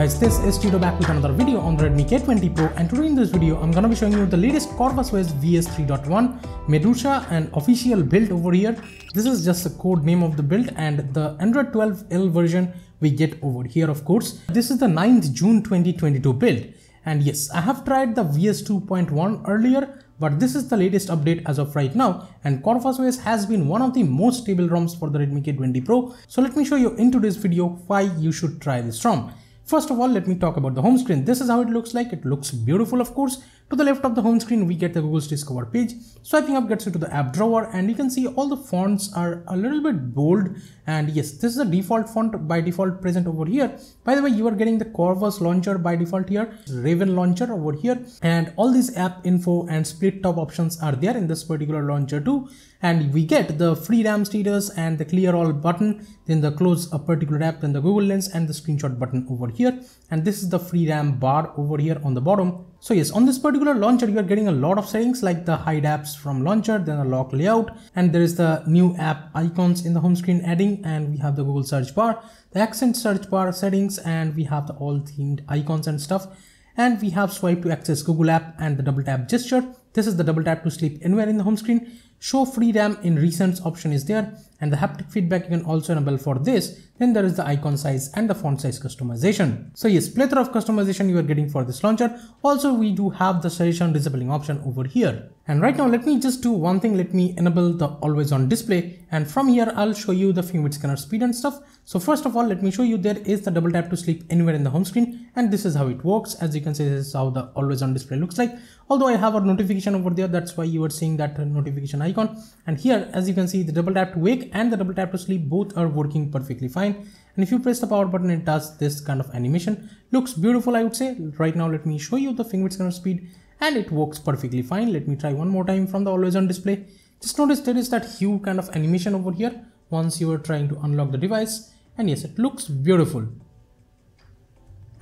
Guys, this is Tito back with another video on the Redmi K20 Pro and today in this video I'm gonna be showing you the latest Corvus OS VS 3.1 Medusa and official build over here. This is just the code name of the build and the Android 12L version we get over here of course. This is the 9th June 2022 build and yes, I have tried the VS 2.1 earlier but this is the latest update as of right now and Corvus OS has been one of the most stable ROMs for the Redmi K20 Pro. So let me show you in today's video why you should try this ROM. First of all, let me talk about the home screen. This is how it looks like. It looks beautiful, of course. To the left of the home screen, we get the Google's Discover page. Swiping up gets you to the app drawer and you can see all the fonts are a little bit bold. And yes, this is the default font by default present over here. By the way, you are getting the Corvus launcher by default here, Raven launcher over here. And all these app info and split top options are there in this particular launcher too and we get the free RAM status and the clear all button, then the close a particular app, then the Google Lens and the screenshot button over here. And this is the free RAM bar over here on the bottom. So yes, on this particular launcher, you are getting a lot of settings like the hide apps from launcher, then the lock layout, and there is the new app icons in the home screen adding, and we have the Google search bar, the accent search bar settings, and we have the all themed icons and stuff. And we have swipe to access Google app and the double tap gesture. This is the double tap to sleep anywhere in the home screen show free RAM in recents option is there and the haptic feedback you can also enable for this. Then there is the icon size and the font size customization. So yes plethora of customization you are getting for this launcher. Also we do have the suggestion disabling option over here. And right now let me just do one thing. Let me enable the always on display. And from here i'll show you the fingerprint scanner speed and stuff. So first of all let me show you there is the double tap to sleep anywhere in the home screen. And this is how it works. As you can see this is how the always on display looks like. Although i have a notification over there that's why you are seeing that notification icon and here as you can see the double tap to wake and the double tap to sleep both are working perfectly fine. And if you press the power button it does this kind of animation. Looks beautiful i would say. Right now let me show you the fingerprint scanner speed. And it works perfectly fine. Let me try one more time from the always on display. Just notice there is that hue kind of animation over here. Once you are trying to unlock the device and yes it looks beautiful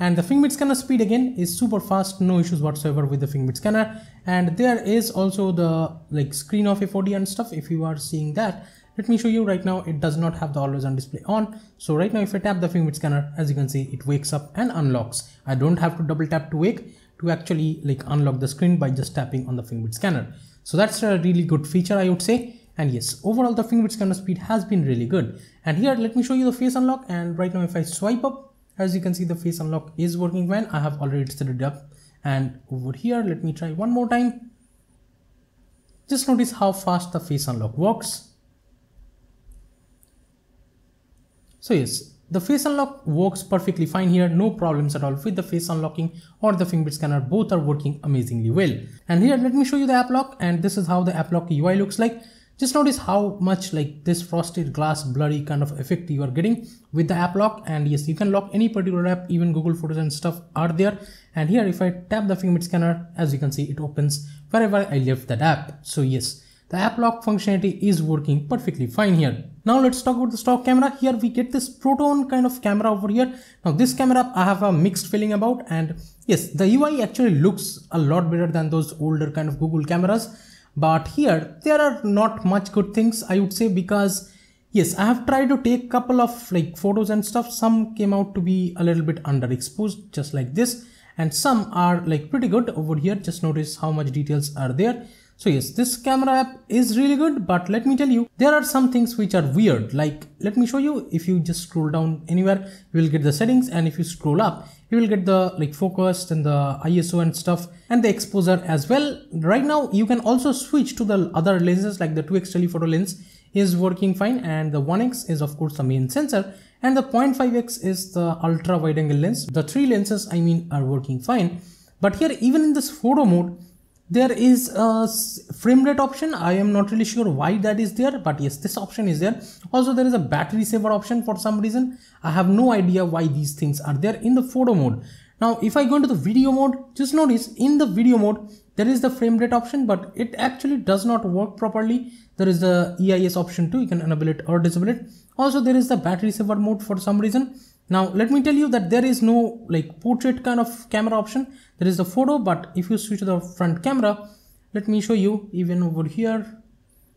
and the fingerprint scanner speed again is super fast no issues whatsoever with the fingerprint scanner. And there is also the like screen of a40 and stuff if you are seeing that. Let me show you right now it does not have the always on display on. So right now if i tap the fingerprint scanner as you can see it wakes up and unlocks. I don't have to double tap to wake to actually like unlock the screen by just tapping on the fingerprint scanner. So that's a really good feature i would say. And yes overall the fingerprint scanner speed has been really good. And here let me show you the face unlock. And right now if i swipe up as you can see the face unlock is working fine i have already set it up. And over here let me try one more time. Just notice how fast the face unlock works. So yes the face unlock works perfectly fine here. No problems at all with the face unlocking or the fingerprint scanner. Both are working amazingly well. And here let me show you the app lock. And this is how the app lock ui looks like just notice how much like this frosted glass blurry kind of effect you are getting with the app lock and yes you can lock any particular app even google photos and stuff are there and here if i tap the fingerprint scanner as you can see it opens wherever i left that app so yes the app lock functionality is working perfectly fine here. Now let's talk about the stock camera. Here we get this Proton kind of camera over here. Now this camera I have a mixed feeling about and yes, the UI actually looks a lot better than those older kind of Google cameras but here there are not much good things i would say because yes i have tried to take couple of like photos and stuff. Some came out to be a little bit underexposed just like this. And some are like pretty good over here. Just notice how much details are there so yes, this camera app is really good, but let me tell you, there are some things which are weird. Like, let me show you, if you just scroll down anywhere, you will get the settings. And if you scroll up, you will get the like focus and the ISO and stuff and the exposure as well. Right now, you can also switch to the other lenses like the 2x telephoto lens is working fine. And the 1x is of course the main sensor and the 0.5x is the ultra wide angle lens. The three lenses, I mean, are working fine. But here, even in this photo mode, there is a frame rate option. I am not really sure why that is there but yes this option is there. Also there is a battery saver option for some reason. I have no idea why these things are there in the photo mode. Now if i go into the video mode just notice in the video mode there is the frame rate option but it actually does not work properly. There is the eis option too. You can enable it or disable it. Also there is the battery saver mode for some reason now let me tell you that there is no like portrait kind of camera option. There is the photo, but if you switch to the front camera, let me show you even over here.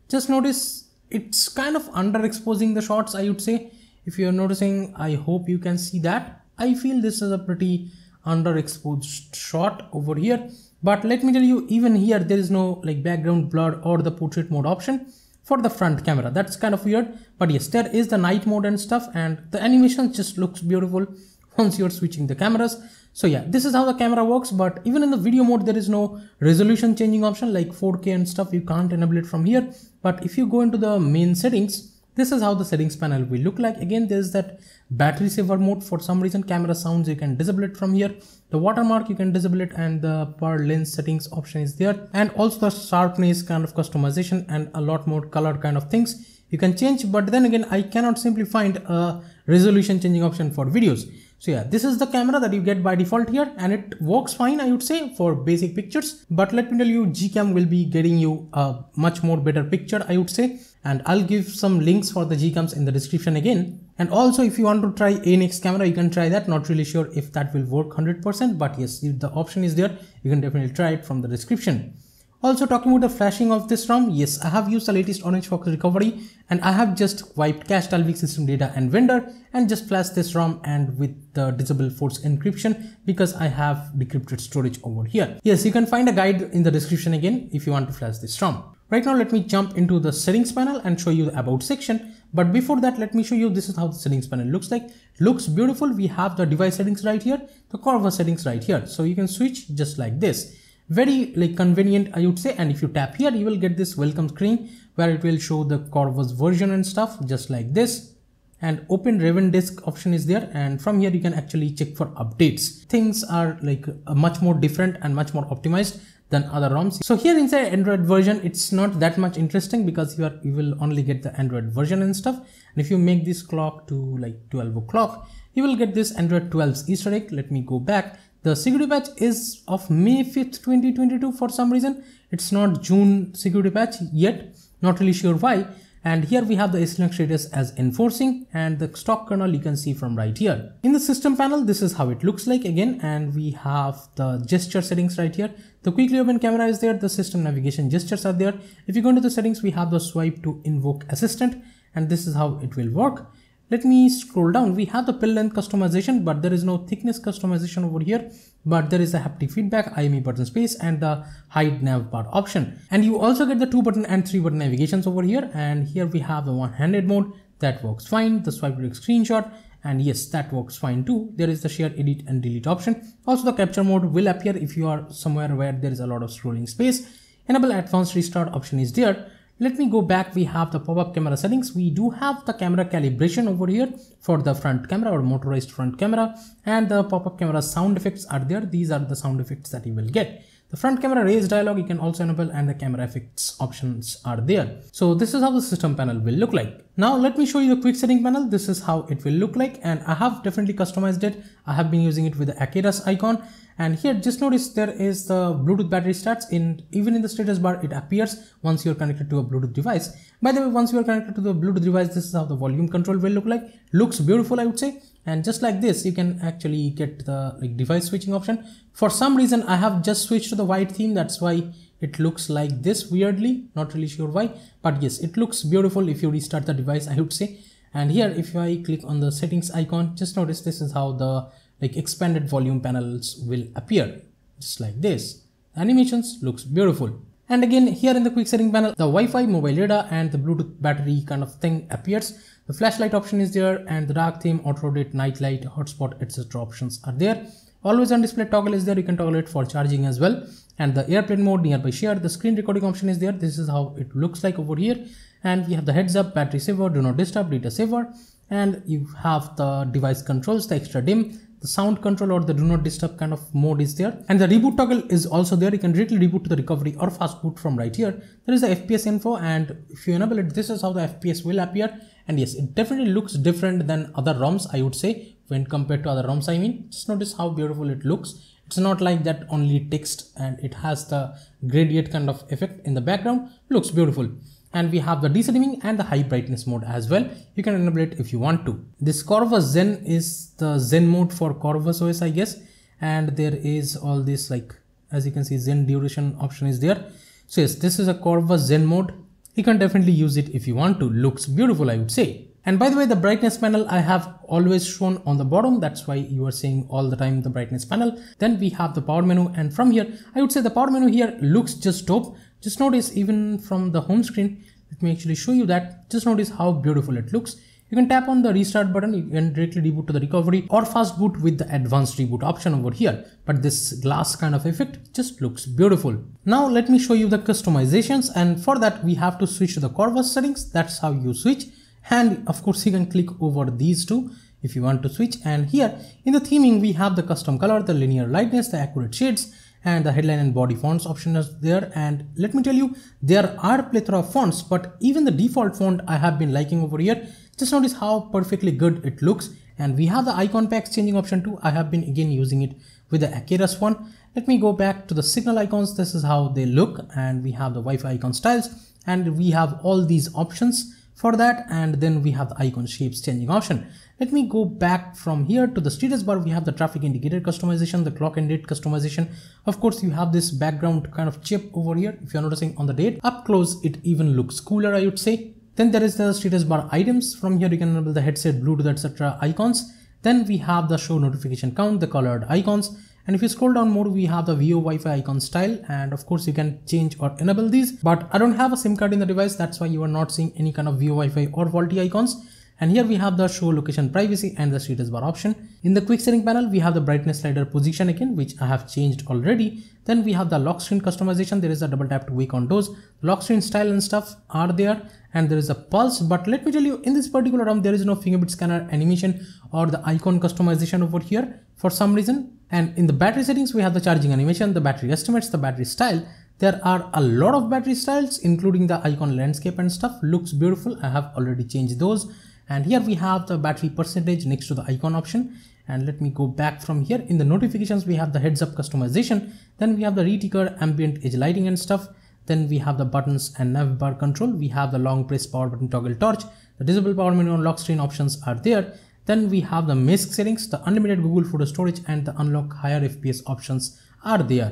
Just notice it's kind of underexposing the shots, I would say. If you're noticing, I hope you can see that. I feel this is a pretty underexposed shot over here. But let me tell you, even here, there is no like background blur or the portrait mode option for the front camera. That's kind of weird. But yes, there is the night mode and stuff and the animation just looks beautiful once you're switching the cameras. So yeah, this is how the camera works, but even in the video mode, there is no resolution changing option like 4K and stuff. You can't enable it from here. But if you go into the main settings, this is how the settings panel will look like. Again, there's that battery saver mode. For some reason, camera sounds, you can disable it from here. The watermark, you can disable it and the per lens settings option is there. And also the sharpness kind of customization and a lot more color kind of things you can change. But then again, I cannot simply find a resolution changing option for videos. So yeah, this is the camera that you get by default here and it works fine, I would say for basic pictures. But let me tell you, Gcam will be getting you a much more better picture, I would say. And I'll give some links for the Gcams in the description again. And also if you want to try ANX camera, you can try that. Not really sure if that will work 100%, but yes, the option is there. You can definitely try it from the description. Also talking about the flashing of this ROM, yes, I have used the latest Orange Fox recovery and I have just wiped cache Dalvik system data and vendor and just flashed this ROM and with the disable force encryption because I have decrypted storage over here. Yes, you can find a guide in the description again if you want to flash this ROM. Right now, let me jump into the settings panel and show you the about section. But before that, let me show you this is how the settings panel looks like. Looks beautiful. We have the device settings right here, the Corvus settings right here. So you can switch just like this very like convenient I would say and if you tap here you will get this welcome screen where it will show the Corvus version and stuff just like this and open Raven disk option is there and from here you can actually check for updates things are like uh, much more different and much more optimized than other ROMs. So here inside Android version, it's not that much interesting because you are you will only get the Android version and stuff. And if you make this clock to like 12 o'clock, you will get this Android 12's Easter egg. Let me go back. The security patch is of May 5th, 2022 for some reason. It's not June security patch yet. Not really sure why. And here we have the SELinux status as enforcing and the stock kernel you can see from right here. In the system panel, this is how it looks like again. And we have the gesture settings right here. The quickly open camera is there. The system navigation gestures are there. If you go into the settings, we have the swipe to invoke assistant and this is how it will work. Let me scroll down. We have the pill length customization, but there is no thickness customization over here. But there is a haptic feedback, IME button space, and the hide nav bar option. And you also get the two button and three button navigations over here. And here we have the one-handed mode that works fine. The swipe to screenshot, and yes, that works fine too. There is the share, edit, and delete option. Also, the capture mode will appear if you are somewhere where there is a lot of scrolling space. Enable advanced restart option is there let me go back. We have the pop-up camera settings. We do have the camera calibration over here for the front camera or motorized front camera and the pop-up camera sound effects are there. These are the sound effects that you will get. The front camera raise dialog you can also enable and the camera effects options are there. So this is how the system panel will look like. Now let me show you the quick setting panel. This is how it will look like and I have definitely customized it. I have been using it with the Acherus icon and here just notice there is the bluetooth battery stats in even in the status bar it appears once you're connected to a bluetooth device by the way once you are connected to the bluetooth device this is how the volume control will look like looks beautiful i would say and just like this you can actually get the like device switching option for some reason i have just switched to the white theme that's why it looks like this weirdly not really sure why but yes it looks beautiful if you restart the device i would say and here if i click on the settings icon just notice this is how the like expanded volume panels will appear just like this. Animations looks beautiful. And again, here in the quick setting panel, the Wi-Fi, mobile data and the Bluetooth battery kind of thing appears. The flashlight option is there and the dark theme, auto rotate, night light, hotspot, etc. options are there. Always on display toggle is there. You can toggle it for charging as well. And the airplane mode, nearby share, the screen recording option is there. This is how it looks like over here. And we have the heads up, battery saver, do not disturb, data saver. And you have the device controls, the extra dim, the sound control or the do not disturb kind of mode is there and the reboot toggle is also there you can directly reboot to the recovery or fast boot from right here there is the fps info and if you enable it this is how the fps will appear and yes it definitely looks different than other roms i would say when compared to other roms i mean just notice how beautiful it looks it's not like that only text and it has the gradient kind of effect in the background looks beautiful and we have the DC dimming and the high brightness mode as well. You can enable it if you want to. This Corvus Zen is the Zen mode for Corvus OS, I guess. And there is all this like, as you can see, Zen duration option is there. So yes, this is a Corvus Zen mode. You can definitely use it if you want to. Looks beautiful, I would say. And by the way, the brightness panel I have always shown on the bottom. That's why you are seeing all the time the brightness panel. Then we have the power menu. And from here, I would say the power menu here looks just dope. Just notice even from the home screen, let me actually show you that. Just notice how beautiful it looks. You can tap on the restart button, you can directly reboot to the recovery or fast boot with the advanced reboot option over here. But this glass kind of effect just looks beautiful. Now let me show you the customizations and for that we have to switch to the Corvus settings. That's how you switch. And of course you can click over these two if you want to switch. And here in the theming, we have the custom color, the linear lightness, the accurate shades, and the headline and body fonts option is there and let me tell you there are plethora of fonts but even the default font i have been liking over here just notice how perfectly good it looks and we have the icon packs changing option too i have been again using it with the Acherus one let me go back to the signal icons this is how they look and we have the wi-fi icon styles and we have all these options for that and then we have the icon shapes changing option let me go back from here to the status bar. We have the traffic indicator customization, the clock and date customization. Of course, you have this background kind of chip over here. If you're noticing on the date, up close, it even looks cooler, I would say. Then there is the status bar items. From here, you can enable the headset, Bluetooth, etc. icons. Then we have the show notification count, the colored icons. And if you scroll down more, we have the VO Wi-Fi icon style. And of course, you can change or enable these. But I don't have a SIM card in the device. That's why you are not seeing any kind of VO Wi-Fi or VoLTE icons. And here we have the show location privacy and the status bar option. In the quick setting panel, we have the brightness slider position again, which I have changed already. Then we have the lock screen customization. There is a double tap to wake on doors. Lock screen style and stuff are there. And there is a pulse. But let me tell you, in this particular ROM, there is no fingerprint scanner animation or the icon customization over here for some reason. And in the battery settings, we have the charging animation, the battery estimates, the battery style. There are a lot of battery styles, including the icon landscape and stuff. Looks beautiful. I have already changed those and here we have the battery percentage next to the icon option. And let me go back from here. In the notifications we have the heads up customization. Then we have the reticker ambient edge lighting and stuff. Then we have the buttons and nav bar control. We have the long press power button toggle torch. The disable power menu and lock screen options are there. Then we have the misc settings the unlimited google photo storage and the unlock higher fps options are there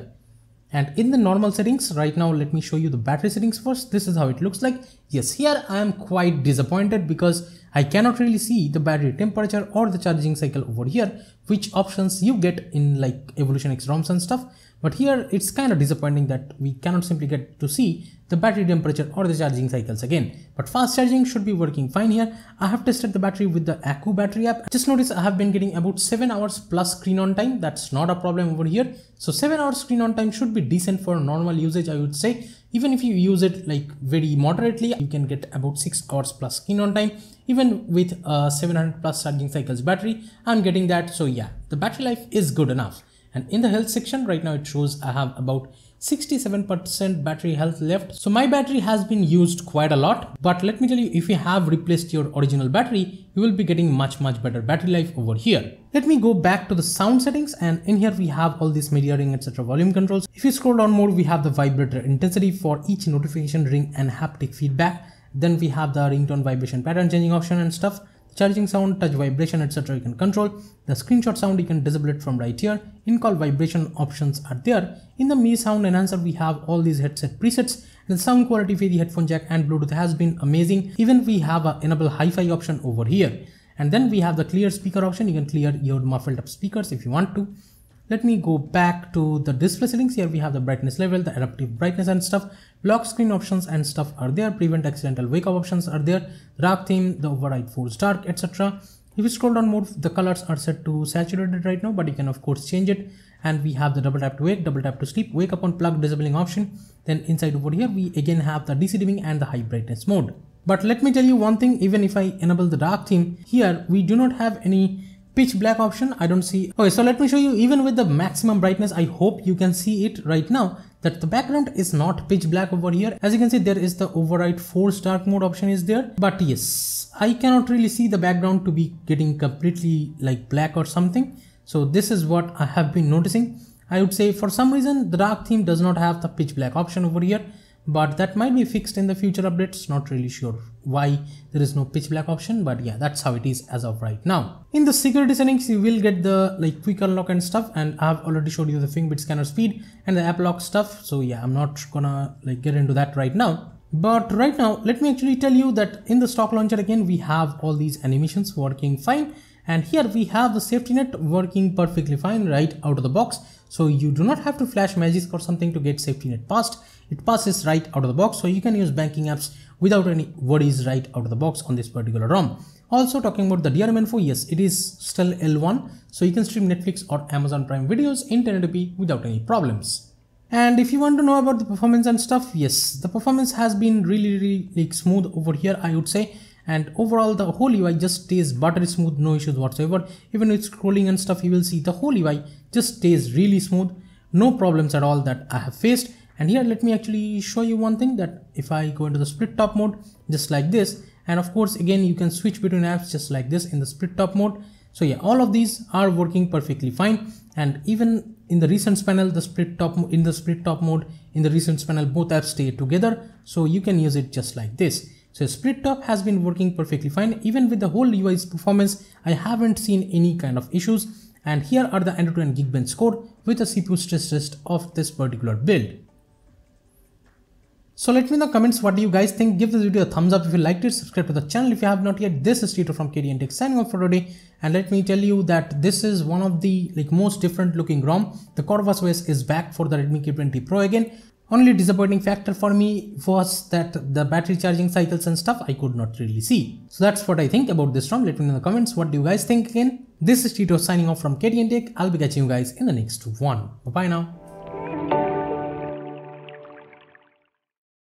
and in the normal settings right now let me show you the battery settings first. This is how it looks like. Yes here i am quite disappointed because i cannot really see the battery temperature or the charging cycle over here which options you get in like evolution x roms and stuff. But here it's kind of disappointing that we cannot simply get to see the battery temperature or the charging cycles again. But fast charging should be working fine here. I have tested the battery with the Accu battery app. Just notice I have been getting about 7 hours plus screen on time. That's not a problem over here. So 7 hours screen on time should be decent for normal usage I would say. Even if you use it like very moderately, you can get about 6 hours plus screen on time. Even with a 700 plus charging cycles battery, I'm getting that. So yeah, the battery life is good enough. And in the health section right now it shows I have about 67% battery health left. So my battery has been used quite a lot. But let me tell you, if you have replaced your original battery, you will be getting much, much better battery life over here. Let me go back to the sound settings and in here we have all these media ring, etc. volume controls. If you scroll down more, we have the vibrator intensity for each notification ring and haptic feedback. Then we have the ringtone vibration pattern changing option and stuff charging sound, touch vibration, etc. you can control. The screenshot sound you can disable it from right here. In-call vibration options are there. In the Mi Sound Enhancer we have all these headset presets. The sound quality for the headphone jack and Bluetooth has been amazing. Even we have a enable hi-fi option over here. And then we have the clear speaker option. You can clear your muffled up speakers if you want to. Let me go back to the display settings. Here we have the brightness level, the adaptive brightness and stuff. Lock screen options and stuff are there. Prevent accidental wake up options are there. Dark theme, the override force dark, etc. If you scroll down more, the colors are set to saturated right now, but you can of course change it. And we have the double tap to wake, double tap to sleep, wake up on plug disabling option. Then inside over here, we again have the DC dimming and the high brightness mode. But let me tell you one thing, even if I enable the dark theme, here we do not have any pitch black option i don't see. Okay so let me show you even with the maximum brightness i hope you can see it right now that the background is not pitch black over here. As you can see there is the override force dark mode option is there. But yes i cannot really see the background to be getting completely like black or something. So this is what i have been noticing. I would say for some reason the dark theme does not have the pitch black option over here but that might be fixed in the future updates not really sure why. There is no pitch black option but yeah that's how it is as of right now. In the security settings you will get the like quick unlock and stuff and i've already showed you the fingerprint scanner speed and the app lock stuff so yeah i'm not gonna like get into that right now. But right now, let me actually tell you that in the stock launcher again, we have all these animations working fine. And here we have the safety net working perfectly fine right out of the box. So you do not have to flash Magisk or something to get safety net passed. It passes right out of the box. So you can use banking apps without any worries right out of the box on this particular ROM. Also talking about the DRM info, yes, it is still L1. So you can stream Netflix or Amazon Prime videos in 1080p without any problems. And if you want to know about the performance and stuff, yes, the performance has been really, really like smooth over here, I would say. And overall, the whole UI just stays buttery smooth, no issues whatsoever. Even with scrolling and stuff, you will see the whole UI just stays really smooth. No problems at all that I have faced. And here, let me actually show you one thing that if I go into the split top mode, just like this, and of course, again, you can switch between apps just like this in the split top mode. So yeah, all of these are working perfectly fine. And even in the recents panel, the split top in the split top mode, in the recents panel, both apps stay together. So you can use it just like this. So split top has been working perfectly fine. Even with the whole UI's performance, I haven't seen any kind of issues. And here are the end-to-end Geekbench score with a CPU stress test of this particular build. So let me know in the comments what do you guys think. Give this video a thumbs up if you liked it. Subscribe to the channel if you have not yet. This is Tito from KTN Tech signing off for today. And let me tell you that this is one of the like most different looking ROM. The Corvus OS is back for the Redmi K20 Pro again. Only disappointing factor for me was that the battery charging cycles and stuff I could not really see. So that's what I think about this ROM. Let me know in the comments what do you guys think again. This is Tito signing off from KTN Tech. I'll be catching you guys in the next one. Bye bye now.